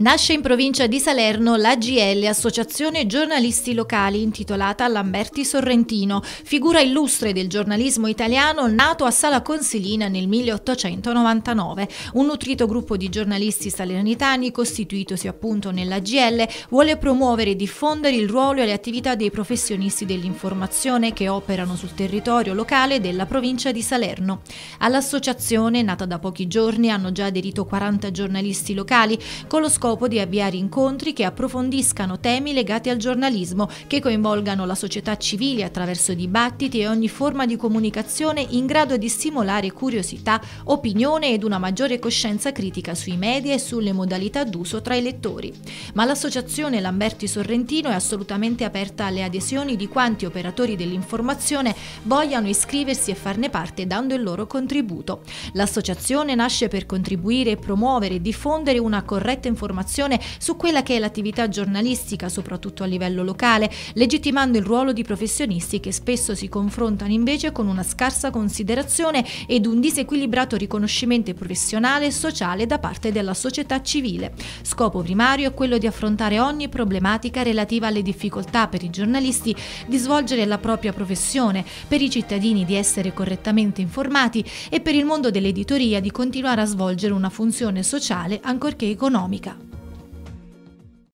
Nasce in provincia di Salerno l'AGL, Associazione Giornalisti Locali, intitolata Lamberti Sorrentino, figura illustre del giornalismo italiano nato a Sala Consilina nel 1899. Un nutrito gruppo di giornalisti salernitani, costituitosi appunto nell'AGL, vuole promuovere e diffondere il ruolo e le attività dei professionisti dell'informazione che operano sul territorio locale della provincia di Salerno. All'associazione, nata da pochi giorni, hanno già aderito 40 giornalisti locali, con lo scopo di avviare incontri che approfondiscano temi legati al giornalismo, che coinvolgano la società civile attraverso dibattiti e ogni forma di comunicazione in grado di stimolare curiosità, opinione ed una maggiore coscienza critica sui media e sulle modalità d'uso tra i lettori. Ma l'associazione Lamberti Sorrentino è assolutamente aperta alle adesioni di quanti operatori dell'informazione vogliano iscriversi e farne parte dando il loro contributo. L'associazione nasce per contribuire e promuovere e diffondere una corretta informazione informazione su quella che è l'attività giornalistica, soprattutto a livello locale, legittimando il ruolo di professionisti che spesso si confrontano invece con una scarsa considerazione ed un disequilibrato riconoscimento professionale e sociale da parte della società civile. Scopo primario è quello di affrontare ogni problematica relativa alle difficoltà per i giornalisti di svolgere la propria professione, per i cittadini di essere correttamente informati e per il mondo dell'editoria di continuare a svolgere una funzione sociale ancorché economica.